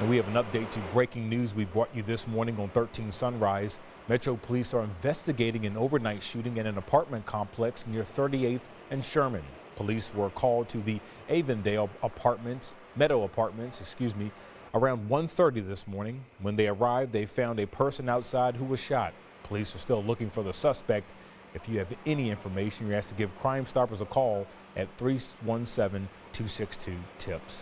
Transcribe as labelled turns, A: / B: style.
A: And we have an update to breaking news we brought you this morning on 13 Sunrise. Metro Police are investigating an overnight shooting in an apartment complex near 38th and Sherman. Police were called to the Avondale Apartments, Meadow Apartments, excuse me, around 1.30 this morning. When they arrived, they found a person outside who was shot. Police are still looking for the suspect. If you have any information, you're asked to give Crime Stoppers a call at 317 262 TIPS.